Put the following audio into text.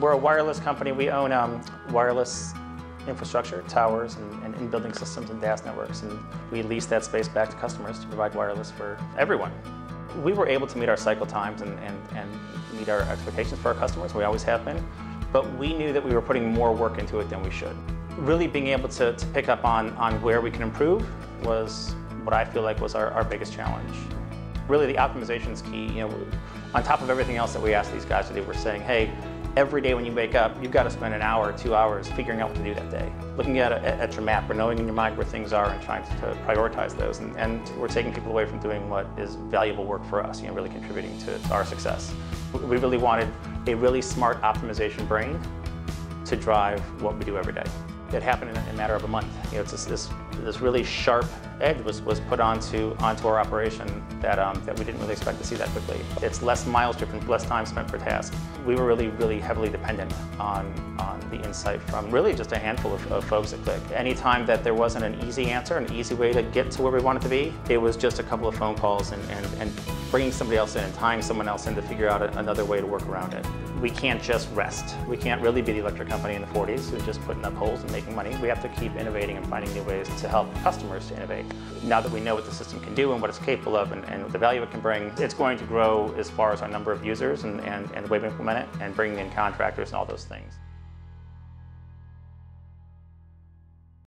We're a wireless company. We own um, wireless infrastructure, towers, and, and in-building systems and DAS networks, and we lease that space back to customers to provide wireless for everyone. We were able to meet our cycle times and, and, and meet our expectations for our customers. We always have been, but we knew that we were putting more work into it than we should. Really being able to, to pick up on, on where we can improve was what I feel like was our, our biggest challenge. Really the optimization is key. You know, on top of everything else that we asked these guys to do, we're saying, hey, every day when you wake up, you've got to spend an hour, or two hours figuring out what to do that day. Looking at, a, at your map or knowing in your mind where things are and trying to prioritize those. And, and, we're taking people away from doing what is valuable work for us, you know, really contributing to, to our success. We really wanted a really smart optimization brain to drive what we do every day. It happened in a matter of a month. You know, it's this, this, this really sharp edge was, was put onto, onto our operation that, um, that we didn't really expect to see that quickly. It's less miles driven, less time spent per task. We were really, really heavily dependent on, on the insight from really just a handful of, of folks at Click. Anytime that there wasn't an easy answer, an easy way to get to where we wanted to be, it was just a couple of phone calls and, and, and bringing somebody else in and tying someone else in to figure out a, another way to work around it. We can't just rest. We can't really be the electric company in the 40s who's just putting up holes and making money. We have to keep innovating and finding new ways to help customers to innovate. Now that we know what the system can do and what it's capable of and, and the value it can bring, it's going to grow as far as our number of users and, and, and the way we implement it and bringing in contractors and all those things.